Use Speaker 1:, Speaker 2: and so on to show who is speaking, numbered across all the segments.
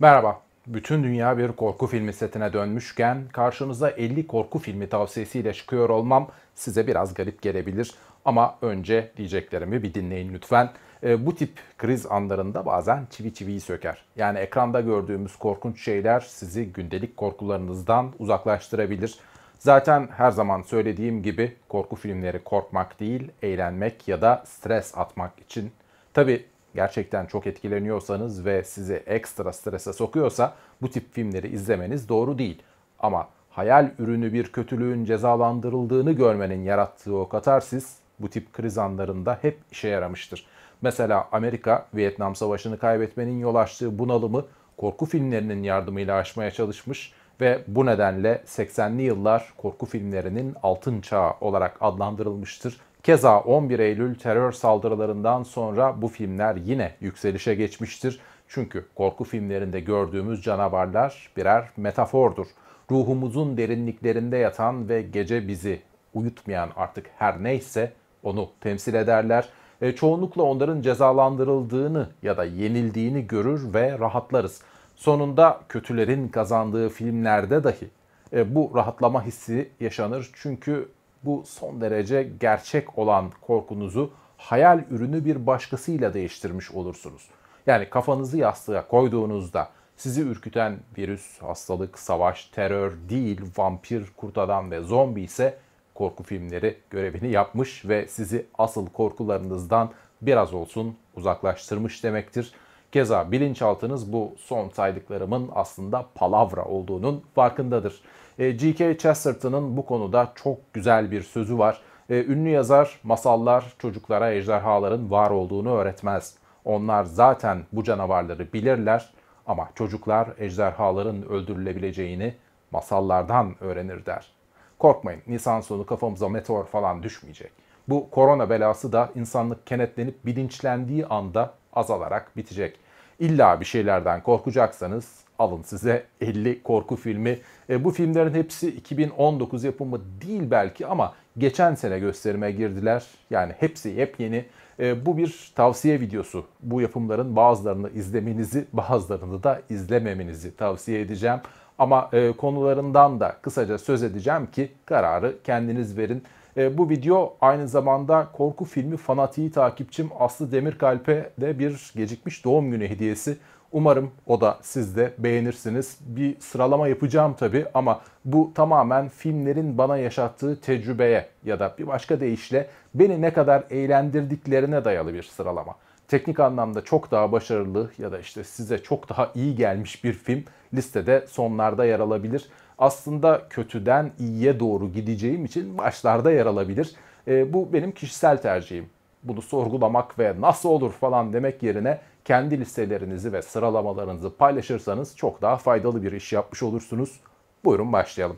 Speaker 1: Merhaba. Bütün dünya bir korku filmi setine dönmüşken karşınıza 50 korku filmi tavsiyesiyle çıkıyor olmam size biraz garip gelebilir. Ama önce diyeceklerimi bir dinleyin lütfen. E, bu tip kriz anlarında bazen çivi çiviyi söker. Yani ekranda gördüğümüz korkunç şeyler sizi gündelik korkularınızdan uzaklaştırabilir. Zaten her zaman söylediğim gibi korku filmleri korkmak değil, eğlenmek ya da stres atmak için. Tabi gerçekten çok etkileniyorsanız ve sizi ekstra strese sokuyorsa bu tip filmleri izlemeniz doğru değil. Ama hayal ürünü bir kötülüğün cezalandırıldığını görmenin yarattığı o katarsis bu tip kriz anlarında hep işe yaramıştır. Mesela Amerika Vietnam Savaşı'nı kaybetmenin yol açtığı bunalımı korku filmlerinin yardımıyla aşmaya çalışmış ve bu nedenle 80'li yıllar korku filmlerinin altın çağı olarak adlandırılmıştır. Keza 11 Eylül terör saldırılarından sonra bu filmler yine yükselişe geçmiştir. Çünkü korku filmlerinde gördüğümüz canavarlar birer metafordur. Ruhumuzun derinliklerinde yatan ve gece bizi uyutmayan artık her neyse onu temsil ederler. E, çoğunlukla onların cezalandırıldığını ya da yenildiğini görür ve rahatlarız. Sonunda kötülerin kazandığı filmlerde dahi e, bu rahatlama hissi yaşanır. Çünkü bu son derece gerçek olan korkunuzu hayal ürünü bir başkasıyla değiştirmiş olursunuz. Yani kafanızı yastığa koyduğunuzda sizi ürküten virüs, hastalık, savaş, terör değil, vampir, kurt adam ve zombi ise korku filmleri görevini yapmış ve sizi asıl korkularınızdan biraz olsun uzaklaştırmış demektir. Keza bilinçaltınız bu son saydıklarımın aslında palavra olduğunun farkındadır. E, G.K. Chesterton'ın bu konuda çok güzel bir sözü var. E, ünlü yazar masallar çocuklara ejderhaların var olduğunu öğretmez. Onlar zaten bu canavarları bilirler ama çocuklar ejderhaların öldürülebileceğini masallardan öğrenir der. Korkmayın Nisan sonu kafamıza meteor falan düşmeyecek. Bu korona belası da insanlık kenetlenip bilinçlendiği anda azalarak bitecek. İlla bir şeylerden korkacaksanız alın size 50 korku filmi. E, bu filmlerin hepsi 2019 yapımı değil belki ama geçen sene gösterime girdiler. Yani hepsi yepyeni. E, bu bir tavsiye videosu. Bu yapımların bazılarını izlemenizi, bazılarını da izlememenizi tavsiye edeceğim. Ama e, konularından da kısaca söz edeceğim ki kararı kendiniz verin. E, bu video aynı zamanda korku filmi fanatiği takipçim Aslı Demirkalp'e de bir gecikmiş doğum günü hediyesi. Umarım o da siz de beğenirsiniz. Bir sıralama yapacağım tabii ama bu tamamen filmlerin bana yaşattığı tecrübeye ya da bir başka deyişle beni ne kadar eğlendirdiklerine dayalı bir sıralama. Teknik anlamda çok daha başarılı ya da işte size çok daha iyi gelmiş bir film listede sonlarda yer alabilir. Aslında kötüden iyiye doğru gideceğim için başlarda yer alabilir. E, bu benim kişisel tercihim. Bunu sorgulamak ve nasıl olur falan demek yerine kendi listelerinizi ve sıralamalarınızı paylaşırsanız çok daha faydalı bir iş yapmış olursunuz. Buyurun başlayalım.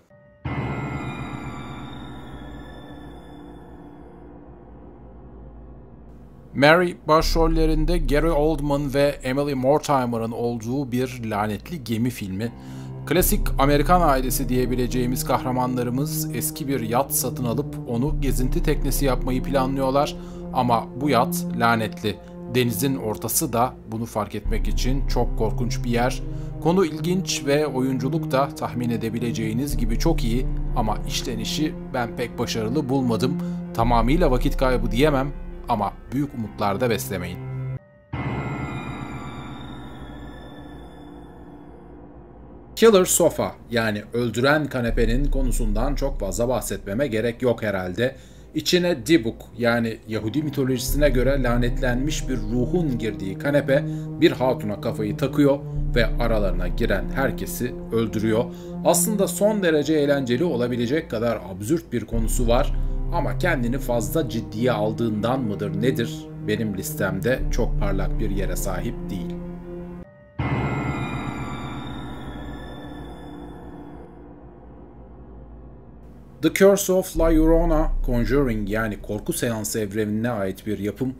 Speaker 1: Mary başrollerinde Gary Oldman ve Emily Mortimer'ın olduğu bir lanetli gemi filmi. Klasik Amerikan ailesi diyebileceğimiz kahramanlarımız eski bir yat satın alıp onu gezinti teknesi yapmayı planlıyorlar ama bu yat lanetli. Denizin ortası da bunu fark etmek için çok korkunç bir yer. Konu ilginç ve oyunculuk da tahmin edebileceğiniz gibi çok iyi ama işlenişi ben pek başarılı bulmadım. Tamamıyla vakit kaybı diyemem ama büyük umutlar da beslemeyin. Killer Sofa yani öldüren kanepenin konusundan çok fazla bahsetmeme gerek yok herhalde. İçine Dibuk yani Yahudi mitolojisine göre lanetlenmiş bir ruhun girdiği kanepe bir hatuna kafayı takıyor ve aralarına giren herkesi öldürüyor. Aslında son derece eğlenceli olabilecek kadar absürt bir konusu var ama kendini fazla ciddiye aldığından mıdır nedir benim listemde çok parlak bir yere sahip değil. The Curse of La Llorona Conjuring yani korku seansı evrenine ait bir yapım.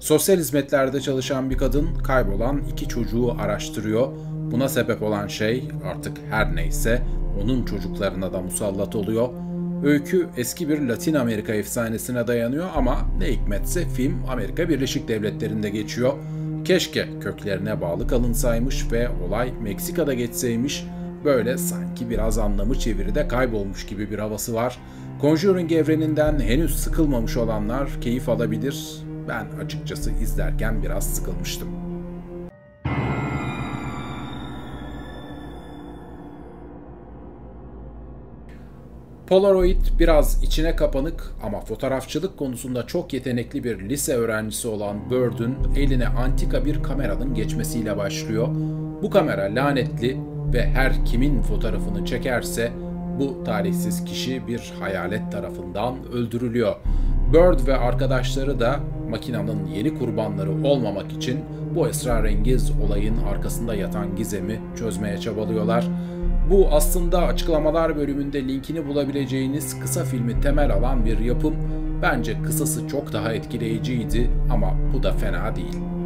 Speaker 1: Sosyal hizmetlerde çalışan bir kadın kaybolan iki çocuğu araştırıyor. Buna sebep olan şey artık her neyse onun çocuklarına da musallat oluyor. Öykü eski bir Latin Amerika efsanesine dayanıyor ama ne hikmetse film Amerika Birleşik Devletleri'nde geçiyor. Keşke köklerine bağlı kalınsaymış ve olay Meksika'da geçseymiş. Böyle sanki biraz anlamı çeviride kaybolmuş gibi bir havası var. Conjuring evreninden henüz sıkılmamış olanlar keyif alabilir. Ben açıkçası izlerken biraz sıkılmıştım. Polaroid biraz içine kapanık ama fotoğrafçılık konusunda çok yetenekli bir lise öğrencisi olan Bird'ün eline antika bir kameranın geçmesiyle başlıyor. Bu kamera lanetli ve her kimin fotoğrafını çekerse bu talihsiz kişi bir hayalet tarafından öldürülüyor. Bird ve arkadaşları da makinanın yeni kurbanları olmamak için bu esrarengiz olayın arkasında yatan gizemi çözmeye çabalıyorlar. Bu aslında açıklamalar bölümünde linkini bulabileceğiniz kısa filmi temel alan bir yapım. Bence kısası çok daha etkileyiciydi ama bu da fena değil.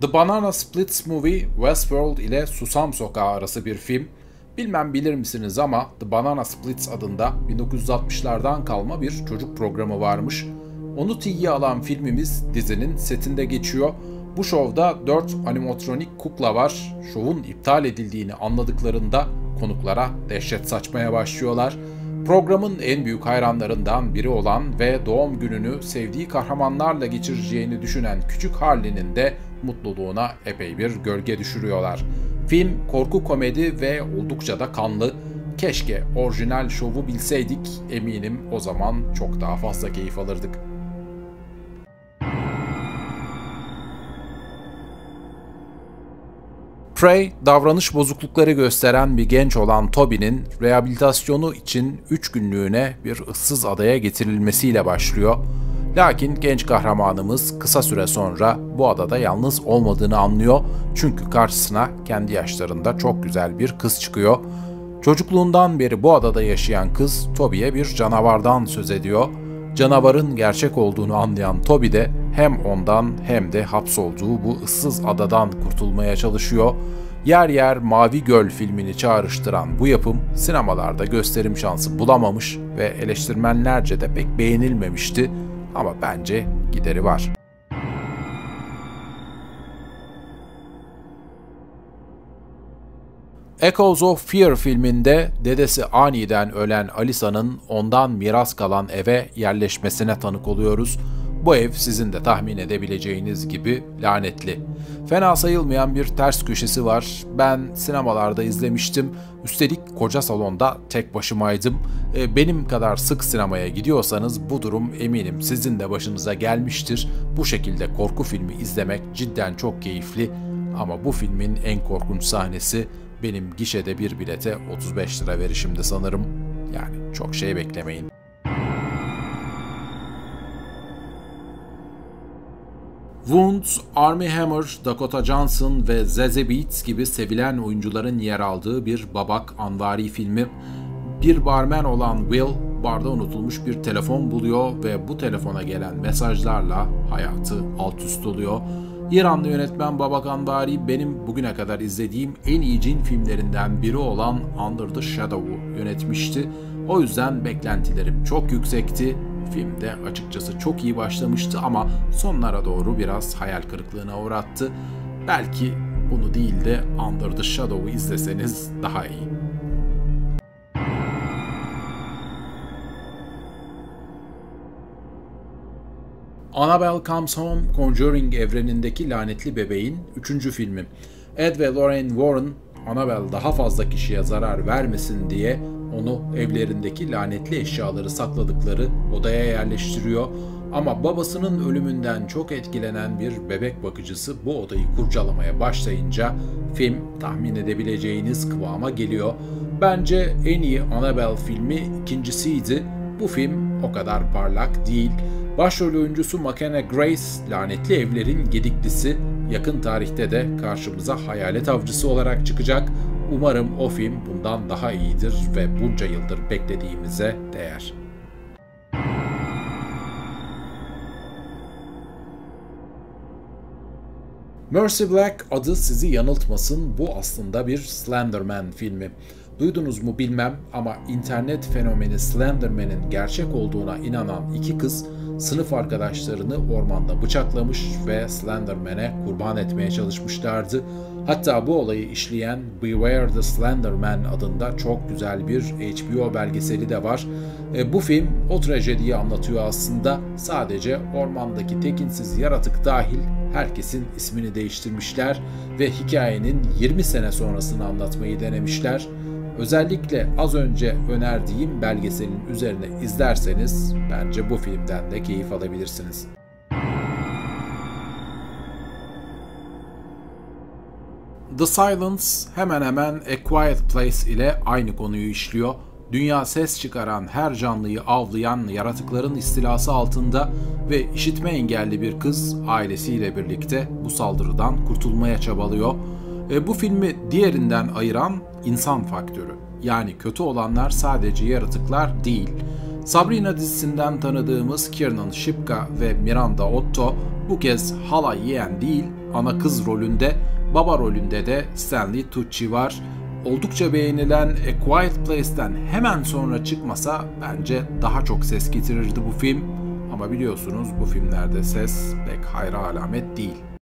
Speaker 1: The Banana Splits Movie Westworld ile Susam Sokağı arası bir film. Bilmem bilir misiniz ama The Banana Splits adında 1960'lardan kalma bir çocuk programı varmış. Onu tiye alan filmimiz dizinin setinde geçiyor. Bu şovda 4 animatronik kukla var. Şovun iptal edildiğini anladıklarında konuklara dehşet saçmaya başlıyorlar. Programın en büyük hayranlarından biri olan ve doğum gününü sevdiği kahramanlarla geçireceğini düşünen küçük Harley'nin de mutluluğuna epey bir gölge düşürüyorlar. Film korku komedi ve oldukça da kanlı. Keşke orijinal şovu bilseydik eminim o zaman çok daha fazla keyif alırdık. Prey, davranış bozuklukları gösteren bir genç olan Toby'nin rehabilitasyonu için 3 günlüğüne bir ıssız adaya getirilmesiyle başlıyor. Lakin genç kahramanımız kısa süre sonra bu adada yalnız olmadığını anlıyor. Çünkü karşısına kendi yaşlarında çok güzel bir kız çıkıyor. Çocukluğundan beri bu adada yaşayan kız Toby'ye bir canavardan söz ediyor. Canavarın gerçek olduğunu anlayan Toby de hem ondan hem de hapsolduğu bu ıssız adadan kurtulmaya çalışıyor. Yer yer Mavi Göl filmini çağrıştıran bu yapım sinemalarda gösterim şansı bulamamış ve eleştirmenlerce de pek beğenilmemişti ama bence gideri var. Echoes of Fear filminde dedesi aniden ölen Alisa'nın ondan miras kalan eve yerleşmesine tanık oluyoruz. Bu ev sizin de tahmin edebileceğiniz gibi lanetli. Fena sayılmayan bir ters köşesi var. Ben sinemalarda izlemiştim. Üstelik koca salonda tek başımaydım. E, benim kadar sık sinemaya gidiyorsanız bu durum eminim sizin de başınıza gelmiştir. Bu şekilde korku filmi izlemek cidden çok keyifli. Ama bu filmin en korkunç sahnesi benim gişede bir bilete 35 lira verişimde sanırım. Yani çok şey beklemeyin. Wounds, Army Hammer, Dakota Johnson ve Zazie Beetz gibi sevilen oyuncuların yer aldığı bir babak anvari filmi. Bir barmen olan Will, barda unutulmuş bir telefon buluyor ve bu telefona gelen mesajlarla hayatı alt üst oluyor. İranlı yönetmen Babak Anvari benim bugüne kadar izlediğim en iyi cin filmlerinden biri olan Under the Shadow'u yönetmişti. O yüzden beklentilerim çok yüksekti Filmde açıkçası çok iyi başlamıştı ama sonlara doğru biraz hayal kırıklığına uğrattı. Belki bunu değil de Under the Shadow'u izleseniz daha iyi. Annabelle Comes Home, Conjuring evrenindeki lanetli bebeğin üçüncü filmi. Ed ve Lorraine Warren, Annabelle daha fazla kişiye zarar vermesin diye onu evlerindeki lanetli eşyaları sakladıkları odaya yerleştiriyor ama babasının ölümünden çok etkilenen bir bebek bakıcısı bu odayı kurcalamaya başlayınca film tahmin edebileceğiniz kıvama geliyor. Bence en iyi Annabelle filmi ikincisiydi. Bu film o kadar parlak değil. Başrol oyuncusu McKenna Grace, lanetli evlerin gediklisi, yakın tarihte de karşımıza hayalet avcısı olarak çıkacak. Umarım o film bundan daha iyidir ve bunca yıldır beklediğimize değer. Mercy Black adı sizi yanıltmasın bu aslında bir Slenderman filmi. Duydunuz mu bilmem ama internet fenomeni Slenderman'in gerçek olduğuna inanan iki kız sınıf arkadaşlarını ormanda bıçaklamış ve Slenderman'e kurban etmeye çalışmışlardı. Hatta bu olayı işleyen Beware the Slenderman adında çok güzel bir HBO belgeseli de var. E, bu film o trajediyi anlatıyor aslında. Sadece ormandaki tekinsiz yaratık dahil herkesin ismini değiştirmişler ve hikayenin 20 sene sonrasını anlatmayı denemişler. Özellikle az önce önerdiğim belgeselin üzerine izlerseniz bence bu filmden de keyif alabilirsiniz. The Silence hemen hemen A Quiet Place ile aynı konuyu işliyor. Dünya ses çıkaran her canlıyı avlayan yaratıkların istilası altında ve işitme engelli bir kız ailesiyle birlikte bu saldırıdan kurtulmaya çabalıyor. E, bu filmi diğerinden ayıran insan faktörü. Yani kötü olanlar sadece yaratıklar değil. Sabrina dizisinden tanıdığımız Kiernan Shipka ve Miranda Otto bu kez hala yiyen değil ana kız rolünde, baba rolünde de Stanley Tucci var. Oldukça beğenilen A Quiet Place'ten hemen sonra çıkmasa bence daha çok ses getirirdi bu film. Ama biliyorsunuz bu filmlerde ses pek hayra alamet değil.